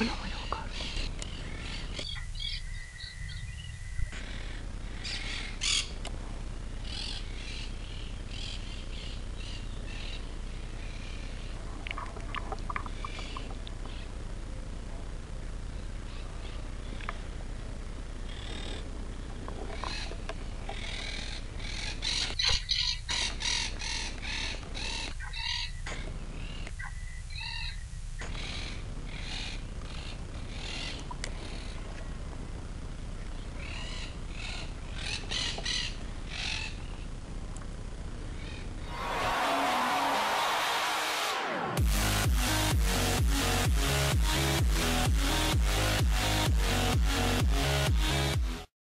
Bueno, bueno.